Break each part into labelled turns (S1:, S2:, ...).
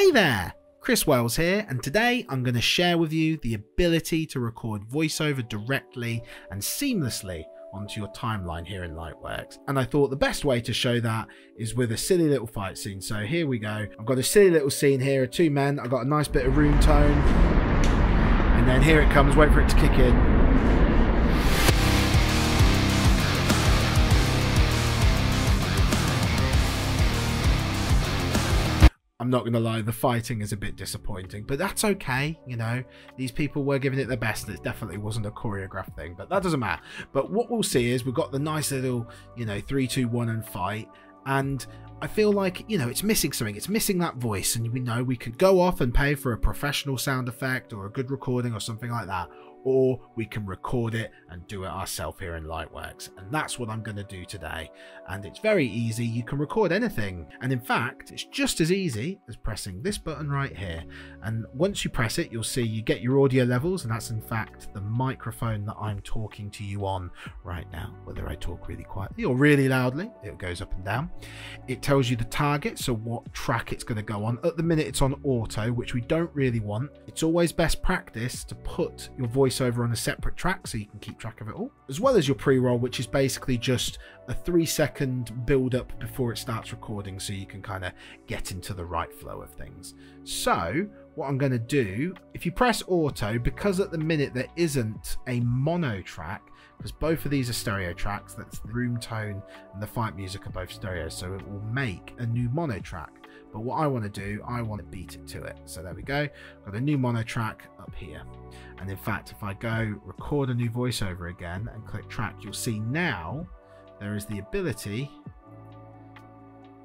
S1: Hey there! Chris Wells here, and today I'm going to share with you the ability to record voiceover directly and seamlessly onto your timeline here in Lightworks. And I thought the best way to show that is with a silly little fight scene. So here we go. I've got a silly little scene here of two men. I've got a nice bit of room tone. And then here it comes. Wait for it to kick in. I'm not going to lie, the fighting is a bit disappointing, but that's okay. You know, these people were giving it their best. It definitely wasn't a choreographed thing, but that doesn't matter. But what we'll see is we've got the nice little, you know, three, two, one, and fight. And I feel like, you know, it's missing something. It's missing that voice. And we know we could go off and pay for a professional sound effect or a good recording or something like that or we can record it and do it ourselves here in Lightworks. And that's what I'm going to do today. And it's very easy. You can record anything. And in fact, it's just as easy as pressing this button right here. And once you press it, you'll see you get your audio levels. And that's in fact the microphone that I'm talking to you on right now. Whether I talk really quietly or really loudly, it goes up and down. It tells you the target, so what track it's going to go on. At the minute, it's on auto, which we don't really want. It's always best practice to put your voice voiceover on a separate track so you can keep track of it all, as well as your pre roll, which is basically just a three second build up before it starts recording so you can kind of get into the right flow of things. So, what I'm going to do, if you press auto, because at the minute there isn't a mono track, because both of these are stereo tracks, that's the room tone and the fight music are both stereo, so it will make a new mono track. But what I want to do, I want to beat it to it. So there we go. Got a new mono track up here. And in fact, if I go record a new voiceover again and click track, you'll see now there is the ability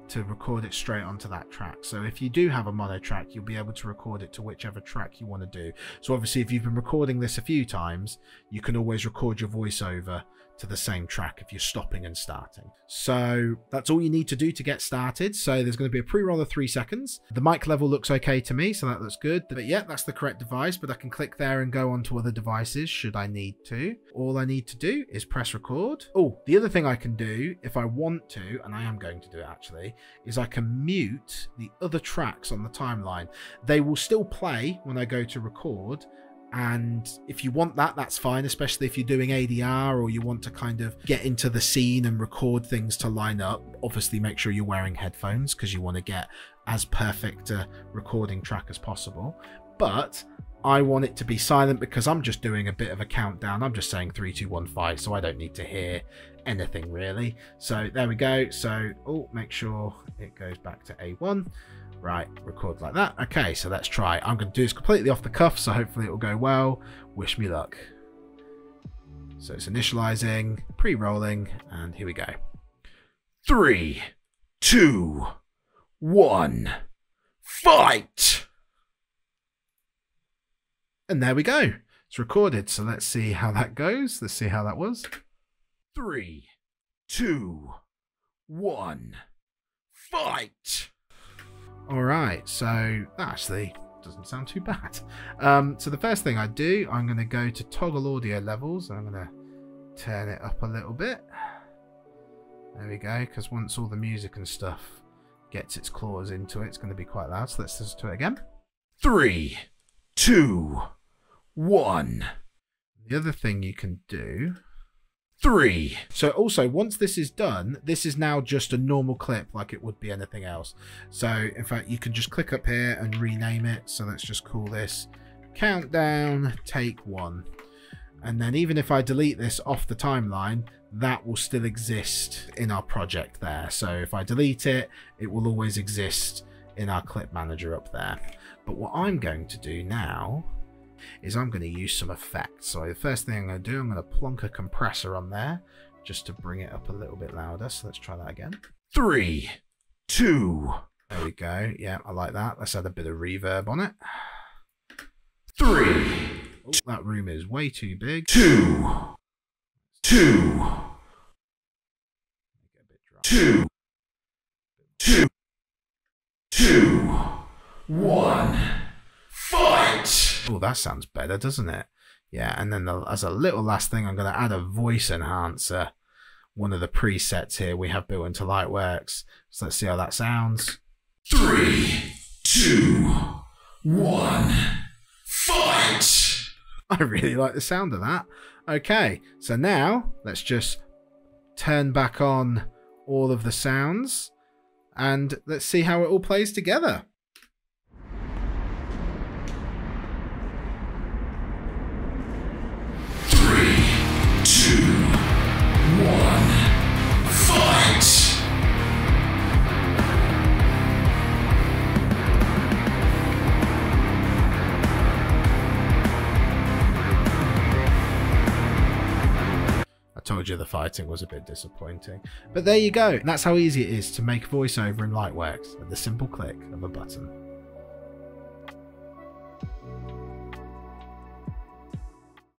S1: to record it straight onto that track. So if you do have a mono track, you'll be able to record it to whichever track you want to do. So obviously, if you've been recording this a few times, you can always record your voiceover to the same track if you're stopping and starting. So that's all you need to do to get started. So there's going to be a pre-roll of three seconds. The mic level looks okay to me, so that looks good. But yeah, that's the correct device, but I can click there and go on to other devices should I need to. All I need to do is press record. Oh, the other thing I can do if I want to, and I am going to do it actually, is I can mute the other tracks on the timeline. They will still play when I go to record, and if you want that that's fine especially if you're doing adr or you want to kind of get into the scene and record things to line up obviously make sure you're wearing headphones because you want to get as perfect a recording track as possible but I want it to be silent because I'm just doing a bit of a countdown. I'm just saying three, two, one, five, so I don't need to hear anything really. So there we go. So, oh, make sure it goes back to A1. Right, record like that. Okay, so let's try. I'm going to do this completely off the cuff, so hopefully it will go well. Wish me luck. So it's initializing, pre-rolling, and here we go. Three, two, one, fight! And there we go. It's recorded, so let's see how that goes. Let's see how that was. Three, two, one, fight! All right, so actually doesn't sound too bad. Um, so the first thing I do, I'm going to go to toggle audio levels. And I'm going to turn it up a little bit. There we go, because once all the music and stuff gets its claws into it, it's going to be quite loud. So let's listen to it again. Three, two, one. The other thing you can do three. So also, once this is done, this is now just a normal clip like it would be anything else. So in fact, you can just click up here and rename it. So let's just call this countdown take one. And then even if I delete this off the timeline, that will still exist in our project there. So if I delete it, it will always exist in our clip manager up there. But what I'm going to do now is I'm going to use some effects. So the first thing I'm going to do, I'm going to plonk a compressor on there just to bring it up a little bit louder. So let's try that again. Three, two. There we go. Yeah, I like that. Let's add a bit of reverb on it. Three. Oh, that room is way too big. Two. Two. Two. Two. Two. One. Fight! Oh, that sounds better, doesn't it? Yeah, and then the, as a little last thing, I'm going to add a voice enhancer. One of the presets here we have built into Lightworks. So let's see how that sounds. Three,
S2: two, one, fight!
S1: I really like the sound of that. Okay, so now let's just turn back on all of the sounds and let's see how it all plays together. You the fighting was a bit disappointing. But there you go. That's how easy it is to make voiceover in Lightworks with the simple click of a button.